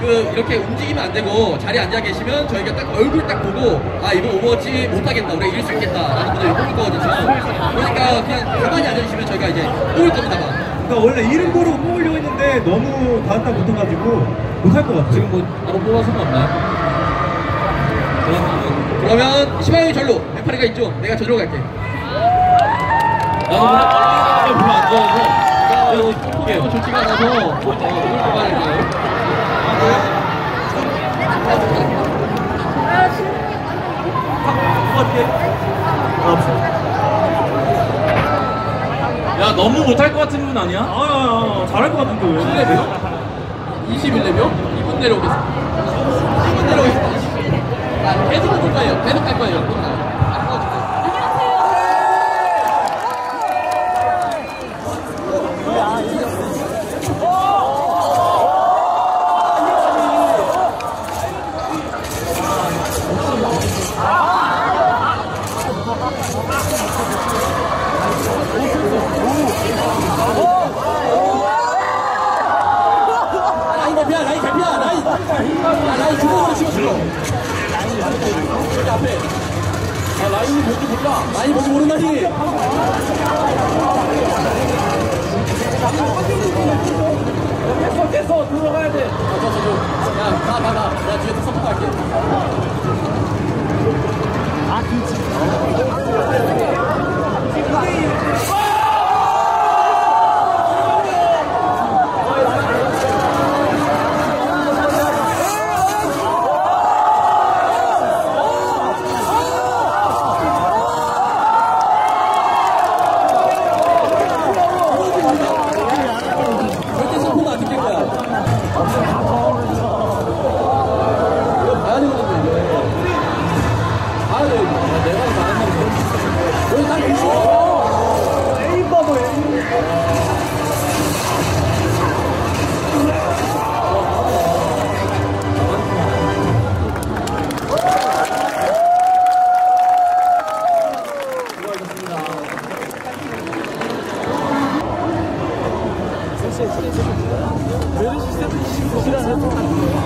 그 이렇게 움직이면 안 되고 자리에 앉아 계시면 저희가 딱 얼굴 딱 보고 아 이번 오버워치 못하겠다 우리가 이길 수 있겠다 라는 분들이 뽑을 거거든요. 그러니까 그냥 가만히 앉아 계시면 저희가 이제 뽑을 겁니다. 그러니까 원래 이름 모르고 뽑으려고 했는데 너무 다음 달 붙어가지고 못할 것 같아요. 지금 뭐 바로 뽑아서 상관없나요? 그러면 시바이 절로 메파리가 있죠? 내가 저리로 갈게. 나도 별로 안 좋아해서 이거 좋지가 않아서 어, 이걸 뽑아낼게요. 야 너무 못할 것 같은 분 아니야? 아, 아, 아, 잘할 것 같은데 왜? 11레벨? 21레벨? 2분 내려오겠습니다. 2분 내려오겠습니다. 20분. 아, 계속 볼 거예요. 계속 갈 거예요. 안 꺼지세요. 라인 개피야, 라인 개피야, 아, 라인이 뭔지 몰라. 라인이 뭔지 모른다니. 됐어. 들어가야 돼. 아, 저, 저, 저. 야, 가, 가, 가. 야, 뒤에 support 할게. 절대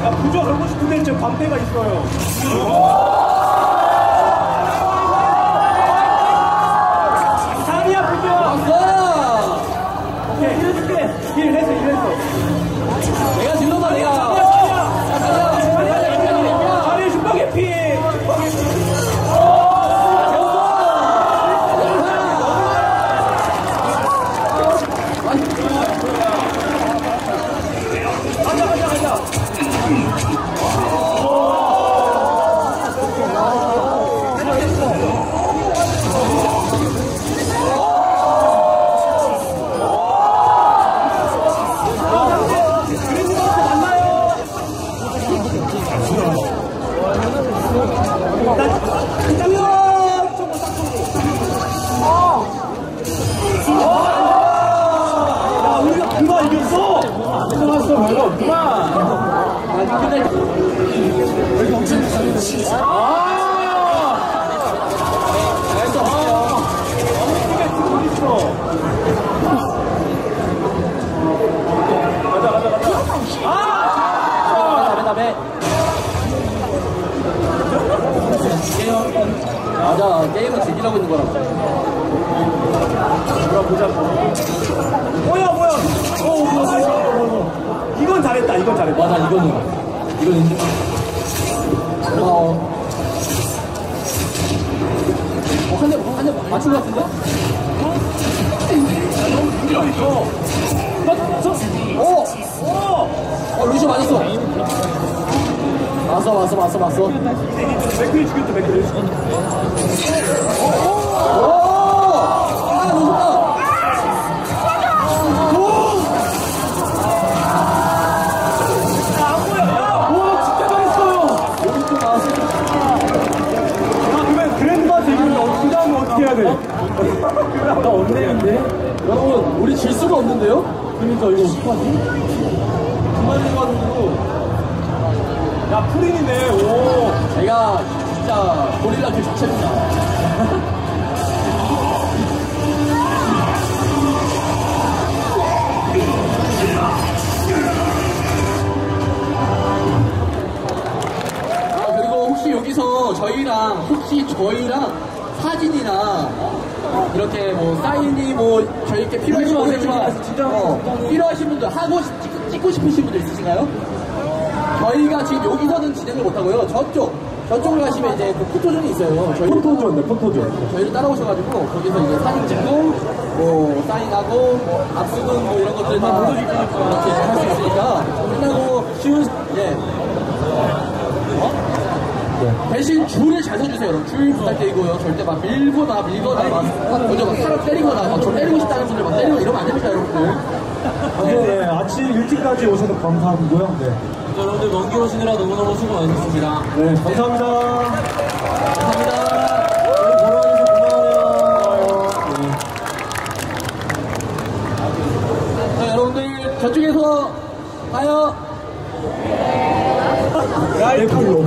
야, 부조 하고 싶은데 저 방패가 있어요. 다음에. 게임. 맞아, 게임은 즐기라고 있는 거라고. 뭐야. 어, 뭐야, 뭐야, 뭐야. 잘했다, 이건 잘했다. 맞아, 이거는. 이건 인정. 어. 어, 한 대, 한대 맞춘 것 같은데? 오! 오! 어, 루시 맞았어. 맞어, 맞어, 맞어, 맞어. 맥클이 죽였다, 맥클이. 오! 아, 돼. 나 없네인데? 여러분, 우리 질 수가 없는데요? 그러니까 이거 어떡하지? 그만 해가지고. 야, 프린이네, 오. 제가 진짜 고릴라 그 자체입니다. 아, 그리고 혹시 여기서 저희랑 혹시 저희랑 사진이나 이렇게 뭐 사인이 뭐 저희께 필요하신 분들 어, 필요하신 분들 하고 싶- 찍고, 찍고 싶으신 분들 있으신가요? 저희가 지금 여기서는 진행을 못하고요. 저쪽, 저쪽으로 가시면 이제 그 포토존이 있어요. 저희 포토존, 네, 포토존. 저희를 따라오셔가지고 거기서 이제 사진 찍고 뭐 사인하고 뭐 악수는 뭐 이런 것들 다 이렇게 할수 있으니까 끝나고 쉬운 예. 어? 대신 줄을 잘 서주세요. 여러분. 줄 부탁드리고요. 절대 막 밀거나 밀거나 막 먼저 막 사람 때리거나 막저 때리고 싶다는 분들 막 때리고 이러면 안 됩니다, 여러분들. 네, 네, 아침 일찍까지 오셔서 감사하고요. 네. 여러분들 먼 길 오시느라 너무너무 수고 많으셨습니다. 네, 감사합니다. 감사합니다. 저쪽에서 봐요. 네, 별로.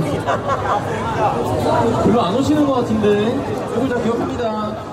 안 오시는 것 같은데. 이걸 다 기억합니다.